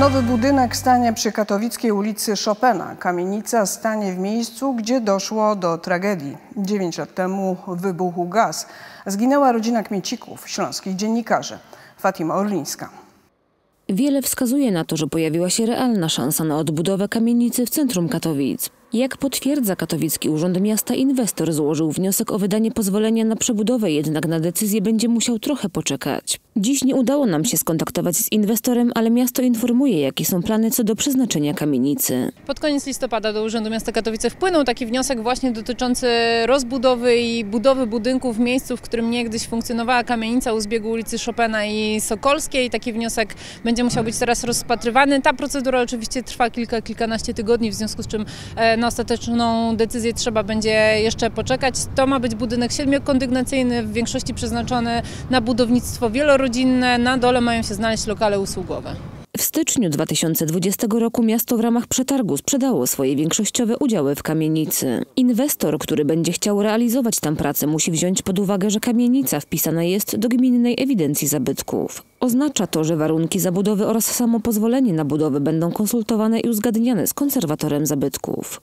Nowy budynek stanie przy katowickiej ulicy Chopina. Kamienica stanie w miejscu, gdzie doszło do tragedii. Dziewięć lat temu wybuchł gaz. Zginęła rodzina Kmiecików, śląskich dziennikarzy. Fatima Orlińska. Wiele wskazuje na to, że pojawiła się realna szansa na odbudowę kamienicy w centrum Katowic. Jak potwierdza Katowicki Urząd Miasta, inwestor złożył wniosek o wydanie pozwolenia na przebudowę, jednak na decyzję będzie musiał trochę poczekać. Dziś nie udało nam się skontaktować z inwestorem, ale miasto informuje, jakie są plany co do przeznaczenia kamienicy. Pod koniec listopada do Urzędu Miasta Katowice wpłynął taki wniosek właśnie dotyczący rozbudowy i budowy budynków w miejscu, w którym niegdyś funkcjonowała kamienica u zbiegu ulicy Chopina i Sokolskiej. Taki wniosek będzie musiał być teraz rozpatrywany. Ta procedura oczywiście trwa kilka, kilkanaście tygodni, w związku z czym e, na ostateczną decyzję trzeba będzie jeszcze poczekać. To ma być budynek siedmiokondygnacyjny, w większości przeznaczony na budownictwo wielorodzinne. Na dole mają się znaleźć lokale usługowe. W styczniu 2020 roku miasto w ramach przetargu sprzedało swoje większościowe udziały w kamienicy. Inwestor, który będzie chciał realizować tam pracę, musi wziąć pod uwagę, że kamienica wpisana jest do gminnej ewidencji zabytków. Oznacza to, że warunki zabudowy oraz samo pozwolenie na budowę będą konsultowane i uzgadniane z konserwatorem zabytków.